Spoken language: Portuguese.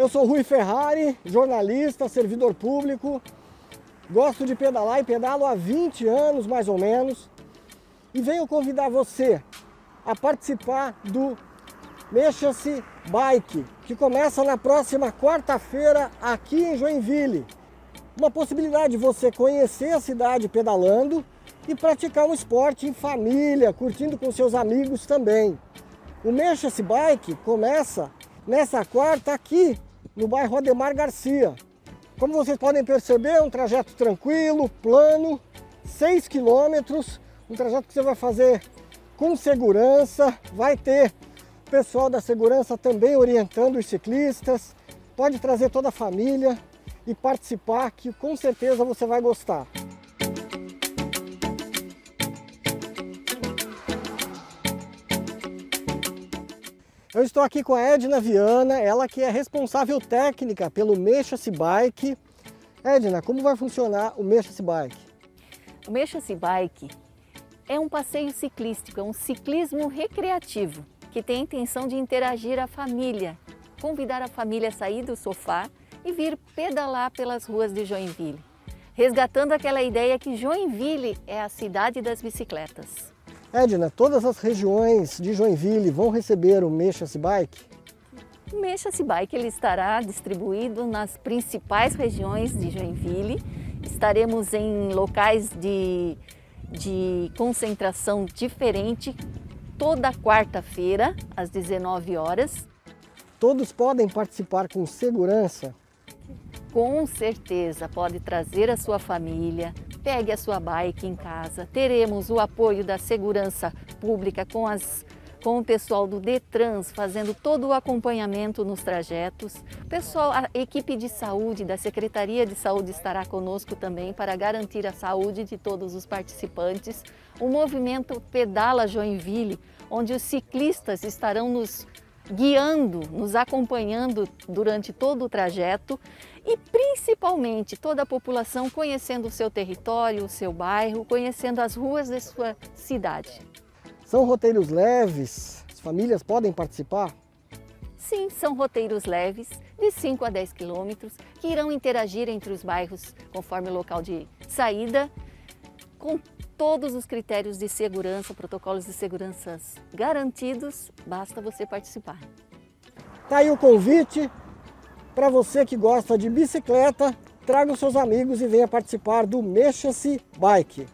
Eu sou Rui Ferrari, jornalista, servidor público. Gosto de pedalar e pedalo há 20 anos mais ou menos. E venho convidar você a participar do Mexa-se Bike, que começa na próxima quarta-feira aqui em Joinville. Uma possibilidade de você conhecer a cidade pedalando e praticar um esporte em família, curtindo com seus amigos também. O Mexa-se Bike começa nessa quarta aqui no bairro Ademar Garcia. Como vocês podem perceber, é um trajeto tranquilo, plano, 6 quilômetros, um trajeto que você vai fazer com segurança, vai ter pessoal da segurança também orientando os ciclistas, pode trazer toda a família e participar que com certeza você vai gostar. Eu estou aqui com a Edna Viana, ela que é responsável técnica pelo Mexa-se Bike. Edna, como vai funcionar o Mexa-se Bike? O Mexa-se Bike é um passeio ciclístico, é um ciclismo recreativo que tem a intenção de interagir a família, convidar a família a sair do sofá e vir pedalar pelas ruas de Joinville, resgatando aquela ideia que Joinville é a cidade das bicicletas. Edna, todas as regiões de Joinville vão receber o Mexa-se Bike? O Mexa-se Bike ele estará distribuído nas principais regiões de Joinville. Estaremos em locais de, de concentração diferente toda quarta-feira, às 19 horas. Todos podem participar com segurança? Com certeza, pode trazer a sua família, pegue a sua bike em casa. Teremos o apoio da segurança pública com, as, com o pessoal do Detrans fazendo todo o acompanhamento nos trajetos. Pessoal, a equipe de saúde da Secretaria de Saúde estará conosco também para garantir a saúde de todos os participantes. O movimento Pedala Joinville, onde os ciclistas estarão nos guiando, nos acompanhando durante todo o trajeto e principalmente toda a população conhecendo o seu território, o seu bairro, conhecendo as ruas de sua cidade. São roteiros leves? As famílias podem participar? Sim, são roteiros leves, de 5 a 10 quilômetros, que irão interagir entre os bairros conforme o local de saída, com todos os critérios de segurança, protocolos de segurança garantidos, basta você participar. Tá aí o convite para você que gosta de bicicleta, traga os seus amigos e venha participar do Mexa-se Bike.